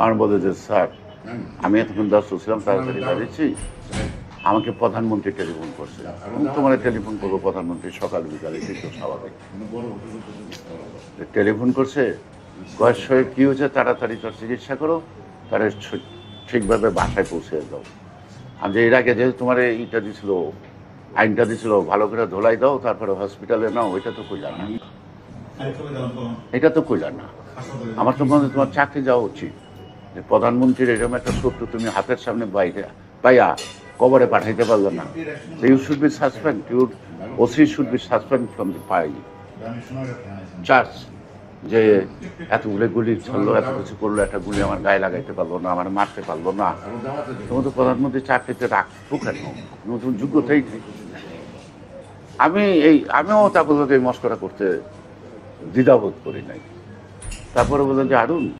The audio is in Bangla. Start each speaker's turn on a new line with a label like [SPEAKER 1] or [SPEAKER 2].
[SPEAKER 1] আমার বলে যে স্যার আমি এতক্ষণ ব্যস্ত ছিলাম তাড়াতাড়ি বাড়িছি আমাকে প্রধানমন্ত্রী টেলিফোন করছে। আমি তোমার টেলিফোন করব প্রধানমন্ত্রী সকাল বিকালে এটাই তো স্বাভাবিক। টেলিফোন করছে বয়স হয়ে কী হয়েছে তাড়াতাড়ি তোর চিকিৎসা করো তারে ঠিকভাবে বাসায় পৌঁছে দাও আমি যে এর আগে যেহেতু তোমার এইটা দিছিল আইনটা দিছিল ভালো করে ধোলাই দাও তারপরে হসপিটালে নাও ওইটা তো কইলা না। এটা তো কইলা না। আমার তো মনে হয় তোমার চাকরি যাওয়া উচিত। যে প্রধানমন্ত্রীর এরকম একটা শত্রু তুমি হাতের সামনে বাইরে পাইয়া কবরে পাঠাইতে পারল না। You should be suspend your OC should be suspend from the file charge যে এতগুলো গুলি ছড়লো, এত কিছু করল, একটা গুলি আমার গায়ে লাগাইতে পারল না, আমার মারতে পারল না। তোমার তো প্রধানমন্ত্রী চাকরিতে রাখব কেন? নতুন যোগ্যতাই। আমি এই, আমিও তারপর এই মস্করা করতে দ্বিধাবোধ করি নাই। তারপরে বললেন যে, আরুন